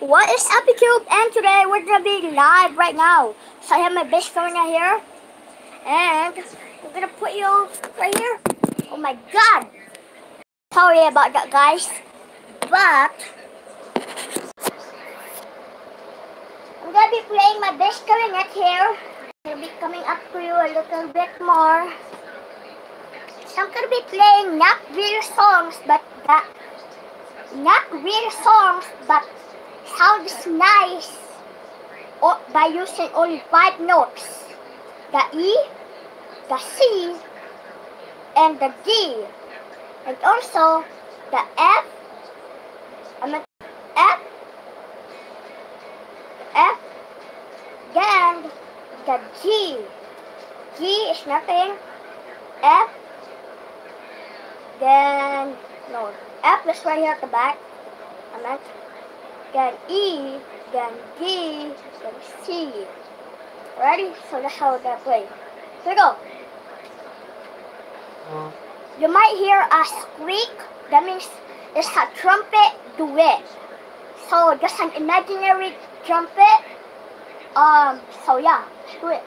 What is Epicube? And today we're gonna be live right now. So I have my best coming out here. And I'm gonna put you right here. Oh my god! Sorry about that guys. But I'm gonna be playing my bass clarinet here. I'll be coming up to you a little bit more. So I'm gonna be playing not real songs but that not real songs but sounds nice or by using only five notes. The E, the C, and the D. And also the F, I mean F, F, then the G. G is nothing. F, then, no, F is right here at the back. I meant then E, then D, then C. Ready? So that's how that plays. Here we go. You might hear a squeak. That means it's a trumpet duet. So just an imaginary trumpet. Um. So yeah, do it.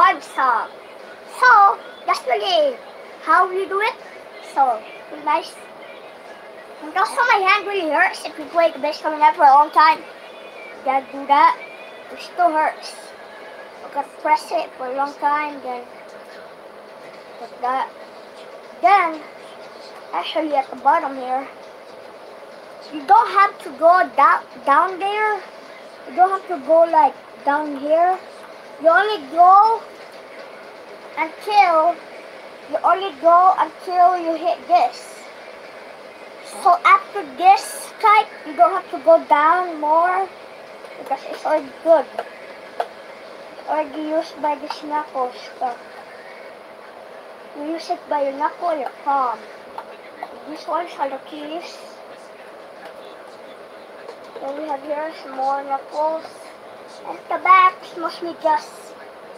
One song. So that's really how we do it. So nice. And also my hand really hurts if you play the bass coming out for a long time. Gotta do that. It still hurts. You gotta press it for a long time, then like that. Then actually at the bottom here, you don't have to go down down there. You don't have to go like down here. You only go until you only go until you hit this. So after this type, you don't have to go down more because it's already good. Already used by this knuckle stuff. You use it by your knuckle or your palm. These ones are the keys. Then we have here some more knuckles. At the back, it's mostly just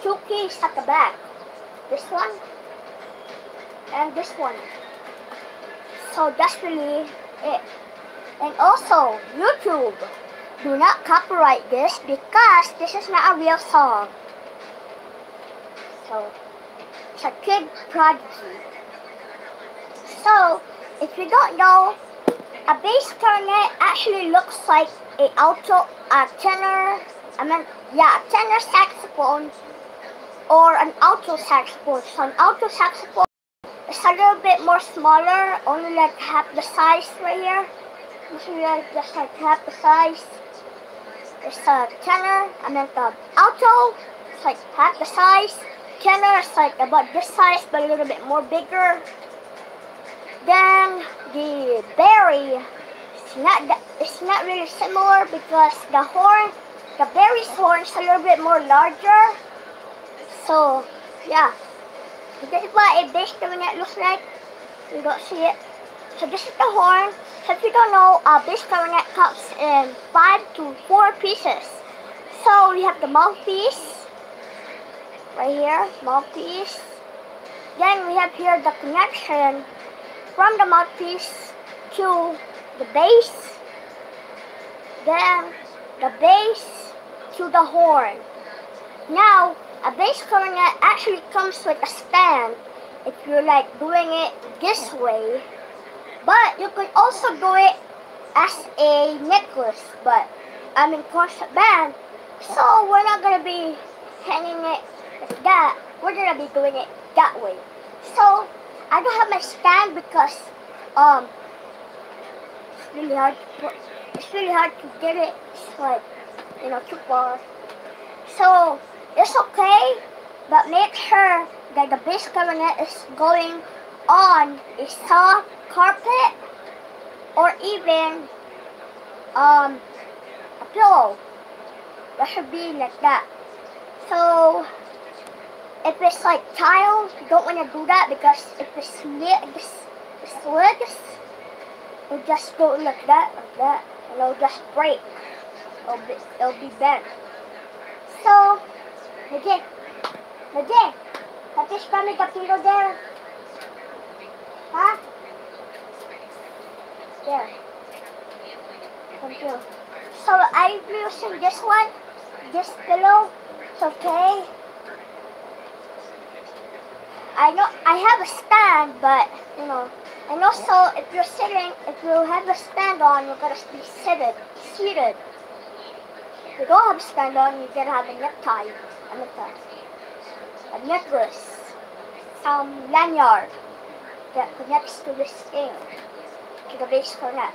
two keys at the back. This one and this one. So that's really it. And also, YouTube, do not copyright this because this is not a real song. So, it's a kid prodigy. So, if you don't know, a bass clarinet actually looks like a alto, a tenor, I mean, yeah, a tenor saxophone or an alto saxophone. So an alto saxophone is a little bit more smaller, only like half the size right here. Usually like just like half the size. It's a tenor, I meant the alto, it's like half the size. Tenor is like about this size, but a little bit more bigger. Then the berry, it's not it's not really similar because the horn, the berry's horn is a little bit more larger. So yeah, this is what a bass clarinet looks like. You don't see it. So this is the horn. So if you don't know, a bass clarinet comes in five to four pieces. So we have the mouthpiece right here, mouthpiece. Then we have here the connection from the mouthpiece to the base. Then the bass to the horn. Now, a bass clarinet actually comes with a stand if you're like doing it this way. But you could also do it as a necklace, but I'm in concert band, so we're not gonna be hanging it like that. We're gonna be doing it that way. So I don't have my stand because um it's really hard to it's really hard to get it it's like you know too far. So it's okay, but make sure that the bass clarinet is going on a soft carpet or even um a pillow. That should be like that. So if it's like tile, you don't want to do that because if it's this legs, it'll just go like that, like that, and it'll just break. It'll be, it'll be bent. So, again, have you scrambled the pillow there? Huh? There. Thank you. So I'm using this one, this pillow. It's okay. I know I have a stand, but you know, and also if you're sitting, if you have a stand on, you're gonna be seated, seated. You have a stand on, you're gonna have a necktie, a necktie, a necklace, some lanyard that connects to this thing, to the bass clarinet.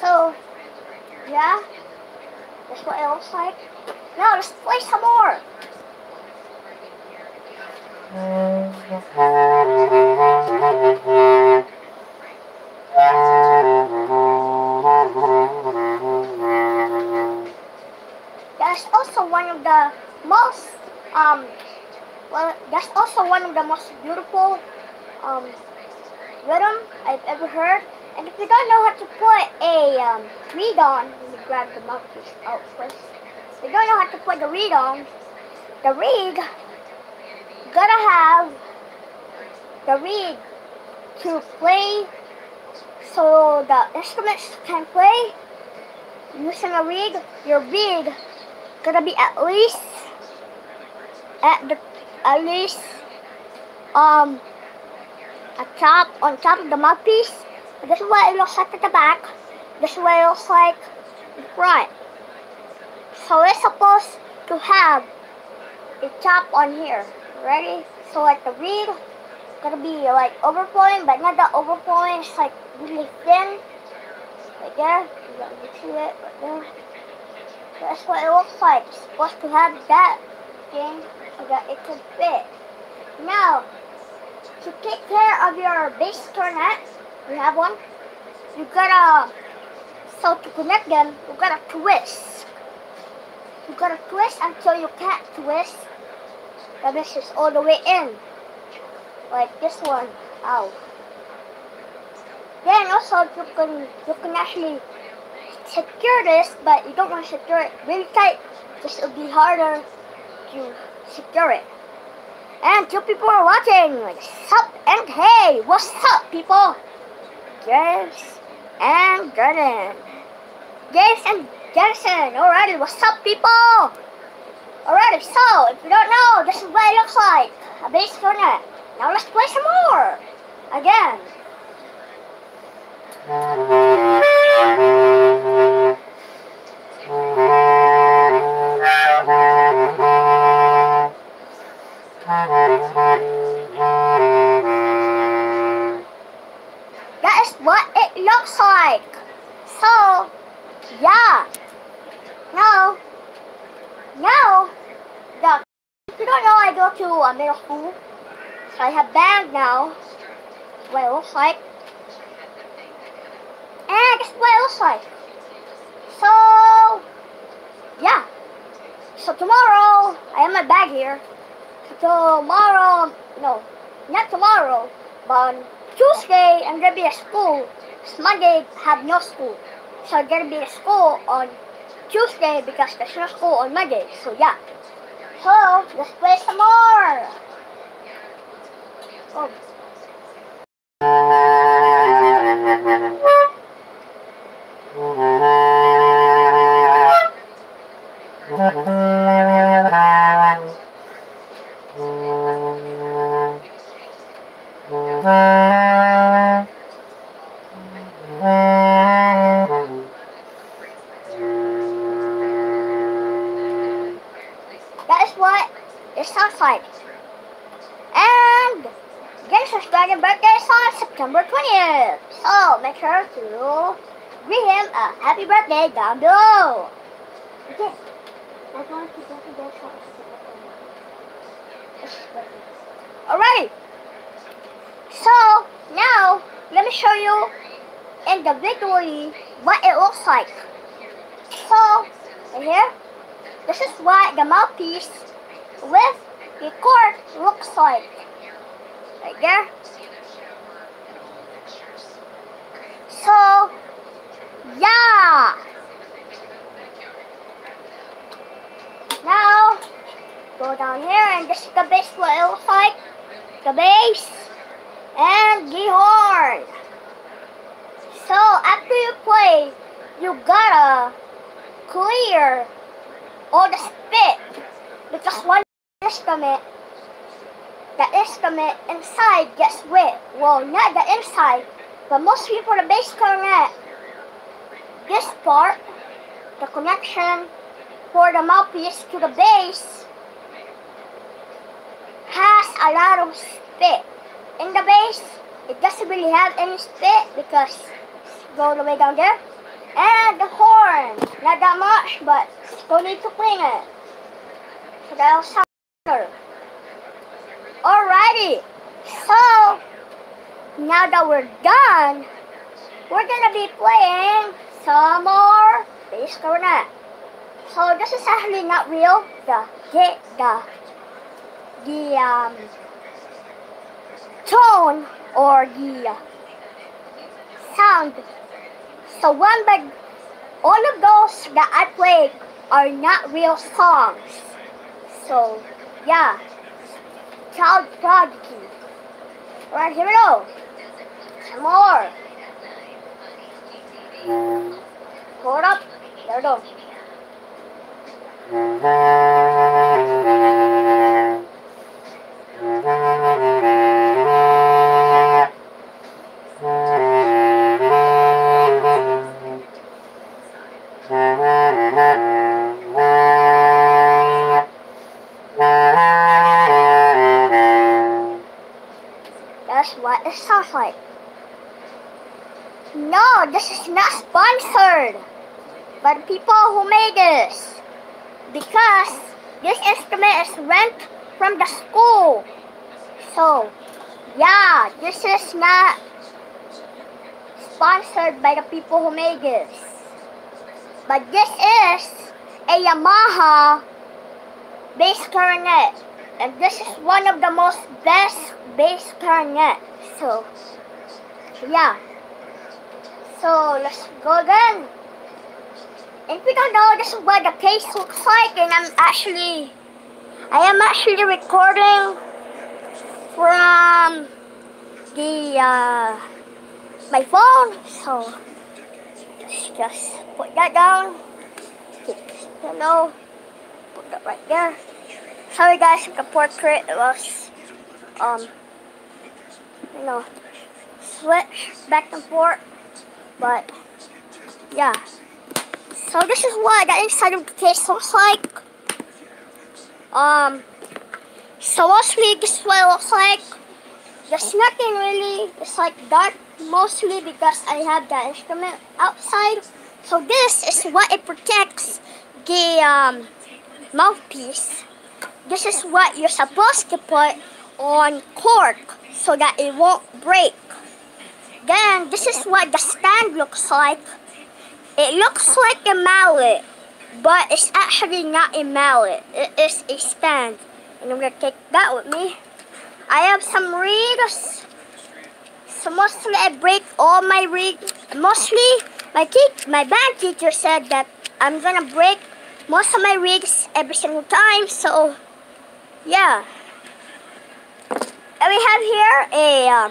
So, yeah, that's what it looks like. Now let's play some more. Mm, also one of the most um well that's also one of the most beautiful um rhythm I've ever heard. And if you don't know how to put a um, reed on, let me grab the mouthpiece out first. If you don't know how to put the reed on, the reed gotta have the reed to play so the instruments can play using a reed your reed gonna be at least at the at least um a top on top of the mouthpiece this is what it looks like at the back this is what it looks like front so it's supposed to have a top on here Ready? So like the reed gonna be like overflowing, but not that overflowing. It's like really thin. Right there. You see it right there. That's what it looks like. Supposed to have that thing so that it can fit. Now, to take care of your bass clarinet, you have one. You gotta, so to connect them, you gotta twist. You gotta twist until you can't twist and this is all the way in. Like this one. Ow. Then also you can you can actually secure this, but you don't want to secure it really tight because it'll be harder to secure it. And two people are watching. Like, sup and hey, what's up, people? James and Jordan. James and Jensen. Alrighty, what's up, people? Alrighty, so if you don't know, this is what it looks like. A bass clarinet. Now let's play some more. Again. What it looks like. So, yeah. Now, now, the, if you don't know, I go to a middle school. So I have band now. What it looks like. And that's what it looks like. So, yeah. So tomorrow, I have my bag here. Tomorrow, no, not tomorrow, but Tuesday, I'm gonna be at school. Monday, have no school. So I'm gonna be at school on Tuesday because there's no school on Monday. So yeah. So let's play some more. Oh. Show you individually what it looks like. So right here, this is what the mouthpiece with the cord looks like. Right there. So yeah. Now go down here and this is the base what it looks like. The base and the horn. So after you play, you gotta clear all the spit because one instrument, the instrument inside gets wet. Well, not the inside, but mostly for the bass clarinet. This part, the connection for the mouthpiece to the bass, has a lot of spit. In the bass, it doesn't really have any spit because go the way down there. And the horn, not that much, but still need to clean it. So that'll sound better. Alrighty, so now that we're done, we're gonna be playing some more bass clarinet. So this is actually not real. The the the the um tone or the sound. So one but all of those that I played are not real songs. So yeah. Child prodigy. Alright, here we go. Some more. Hold up. There we go. That's what it sounds like. No, this is not sponsored by the people who made this. Because this instrument is rent from the school. So, yeah, this is not sponsored by the people who made this. But this is a Yamaha bass clarinet. And this is one of the most best bass clarinet. So, yeah. So, let's go. And if you don't know, this is what the case looks like. And I'm actually, I am actually recording from the, uh, my phone. So, let's just put that down. Hello. Put that right there. Sorry guys, the portrait was, um, you know, switch back and forth. But, yeah. So this is what the inside of the case looks like. Um, so mostly this is what it looks like. There's nothing really, it's like dark mostly because I have the instrument outside. So this is what it protects the um, mouthpiece. This is what you're supposed to put on cork so that it won't break. Then this is what the stand looks like. It looks like a mallet, but it's actually not a mallet. It is a stand. And I'm gonna take that with me. I have some rigs. So mostly I break all my rigs. Mostly my te- my band teacher said that I'm gonna break most of my rigs every single time. So yeah. And we have here a uh,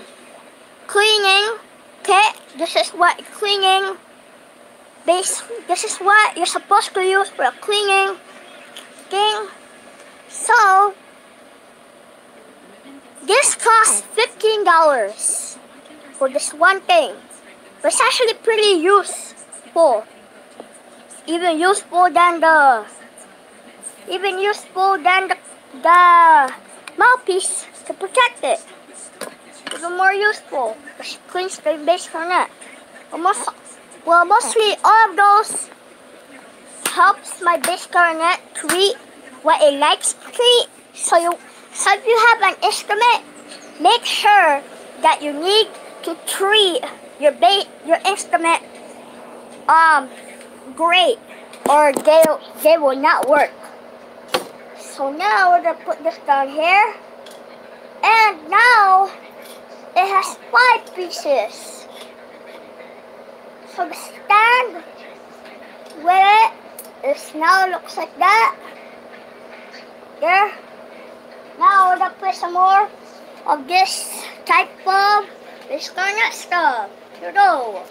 cleaning kit. This is what cleaning base. This is what you're supposed to use for cleaning thing. So this costs fifteen dollars for this one thing. But it's actually pretty useful. Even useful than the even useful than the, the mouthpiece to protect it. even more useful. The clean string bass clarinet. Almost, well, mostly all of those helps my bass clarinet treat what it likes to treat. So you, so if you have an instrument, make sure that you need to treat your bass, your instrument, um, great, or they they will not work. So now we're gonna put this down here, and now it has five pieces. So the stand with it now looks like that. There. Now we're gonna put some more of this type of this garnet stuff. Here we go.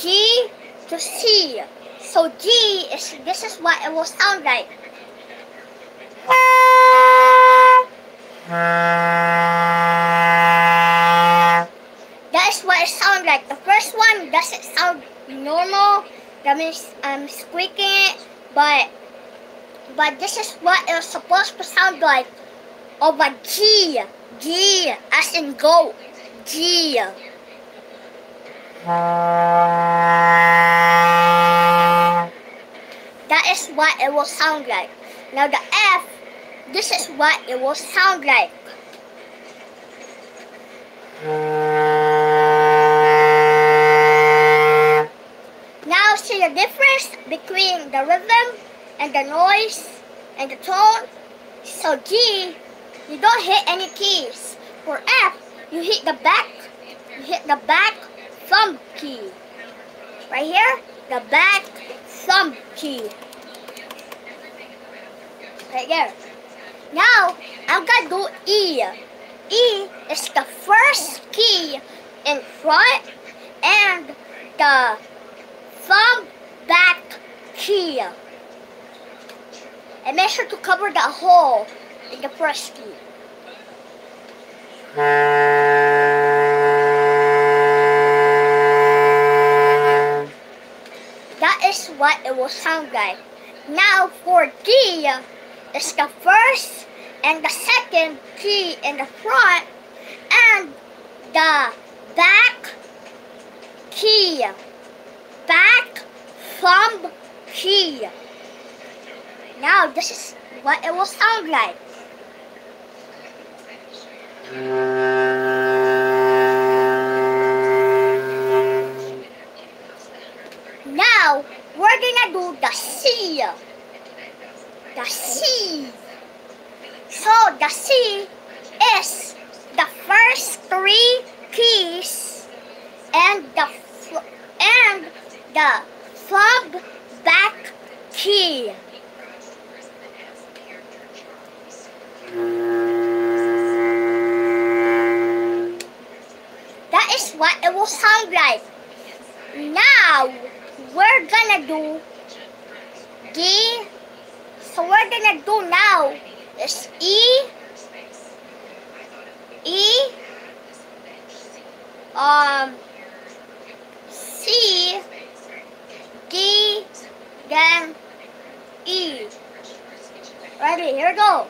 G to C. So G is, this is what it will sound like. That is what it sounds like. The first one doesn't sound normal. That means I'm squeaking it, but but this is what it's supposed to sound like. Oh, of a G, G, as in go, G. what it will sound like. Now the F, this is what it will sound like. Now see the difference between the rhythm and the noise and the tone. So G, you don't hit any keys. For F, you hit the back, you hit the back thumb key. Right here, the back thumb key. Right there. Now, I'm gonna do E. E is the first key in front and the thumb back key. And make sure to cover the hole in the first key. That is what it will sound like. Now for D, it's the first and the second key in the front and the back key. Back thumb key. Now this is what it will sound like. Now we're gonna do the C. The C. So the C is the first three keys and the and the thumb back key. That is what it will sound like. Now we're gonna do D. So we're gonna do now is E, E, um, C, D, then E. Ready? Here we go.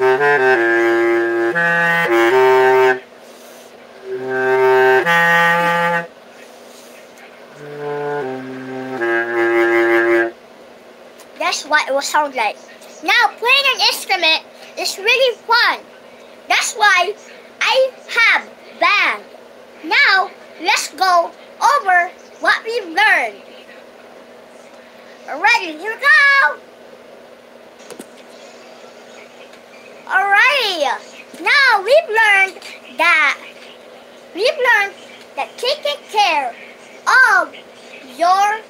That's what it will sound like. Now, playing an instrument is really fun. That's why I have band. Now, let's go over what we've learned. Alrighty, here we go. Alrighty, now we've learned that we've learned that taking care of your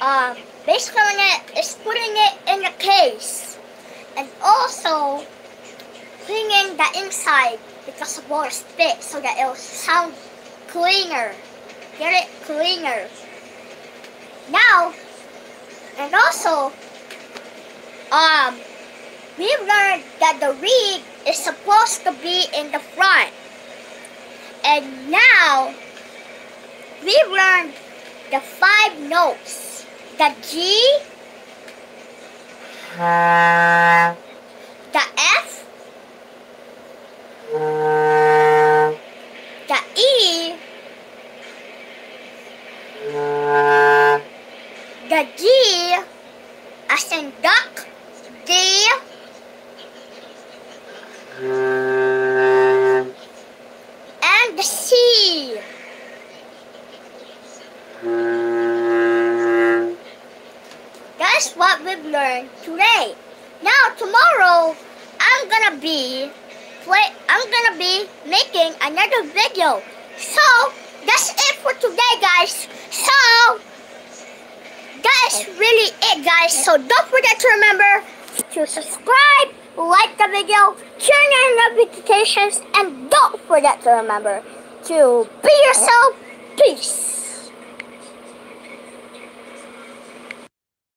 um, bass clarinet is putting it in a case and also cleaning the inside because of more spit so that it'll sound cleaner. Get it cleaner. Now, and also, um, we've learned that the reed is supposed to be in the front. And now, we've learned the five notes. The G, the F, the E, the D, as in duck, D, and the C. That's what we've learned today. Now tomorrow, I'm gonna be play. I'm gonna be making another video. So that's it for today, guys. So that is really it, guys. So don't forget to remember to subscribe, like the video, turn on notifications, and don't forget to remember to be yourself. Peace.